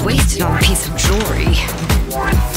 wasted on a piece of jewelry.